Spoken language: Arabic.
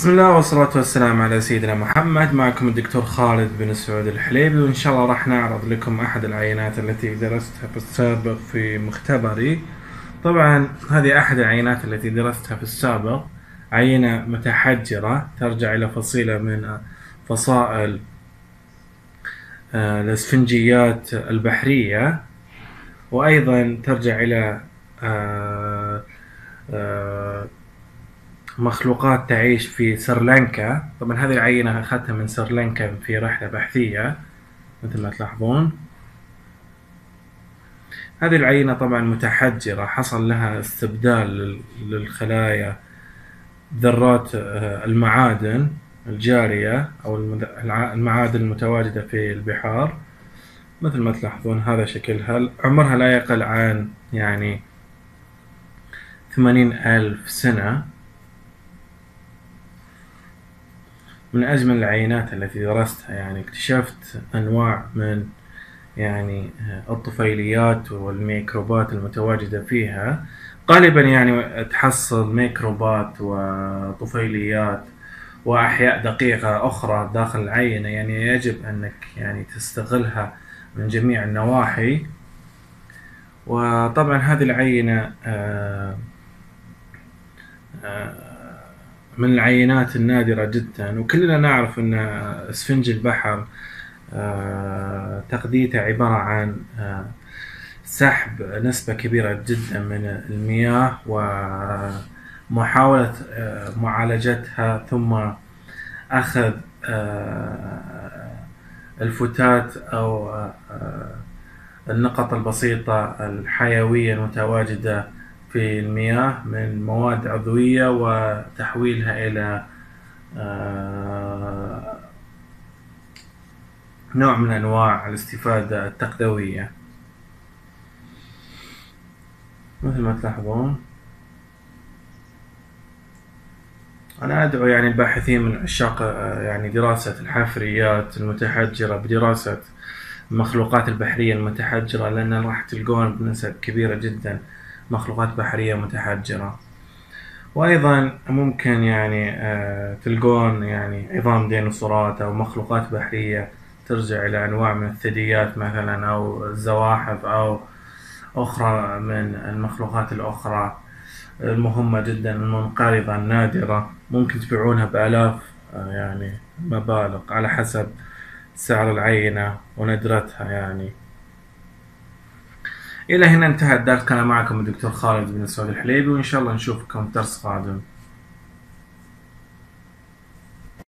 بسم الله والصلاة والسلام على سيدنا محمد. معكم الدكتور خالد بن سعود الحليبي وإن شاء الله راح نعرض لكم أحد العينات التي درستها في السابق في مختبري. طبعا هذه أحد العينات التي درستها في السابق عينة متحجرة ترجع إلى فصيلة من فصائل آه، الاسفنجيات البحرية وأيضا ترجع إلى آه، آه، مخلوقات تعيش في سريلانكا. طبعا هذه العينة أخذتها من سريلانكا في رحلة بحثية مثل ما تلاحظون. هذه العينة طبعا متحجرة حصل لها استبدال للخلايا ذرات آه، المعادن الجارية أو المعادن المتواجدة في البحار. مثل ما تلاحظون هذا شكلها عمرها لا يقل عن يعني ثمانين ألف سنة. من أجمل العينات التي درستها يعني اكتشفت أنواع من يعني الطفيليات والميكروبات المتواجدة فيها. غالبا يعني تحصل ميكروبات وطفيليات وأحياء دقيقة أخرى داخل العينة. يعني يجب أنك يعني تستغلها من جميع النواحي. وطبعا هذه العينة آه، آه، من العينات النادرة جدا. وكلنا نعرف أن اسفنج البحر آه، تقديته عبارة عن آه، سحب نسبة كبيرة جدا من المياه ومحاولة آه، معالجتها ثم أخذ الفتات أو النقط البسيطة الحيوية المتواجدة في المياه من مواد عضوية وتحويلها إلى آه، نوع من أنواع الاستفادة التقدوية. مثل ما تلاحظون أنا أدعو يعني الباحثين من عشاق آه، يعني دراسة الحفريات المتحجرة بدراسة المخلوقات البحرية المتحجرة لأن راح تلقون بنسب كبيرة جدا مخلوقات بحرية متحجرة. وأيضا ممكن يعني آه، تلقون يعني عظام ديناصورات أو مخلوقات بحرية ترجع إلى أنواع من الثدييات مثلا أو الزواحف أو أخرى من المخلوقات الأخرى المهمة جدا المنقرضة النادرة. ممكن تبيعونها بآلاف آه، يعني مبالغ على حسب سعر العينة وندرتها يعني. إلى هنا انتهى الدرس. كان معكم الدكتور خالد بن سعود الحليبي وإن شاء الله نشوفكم في درس قادم.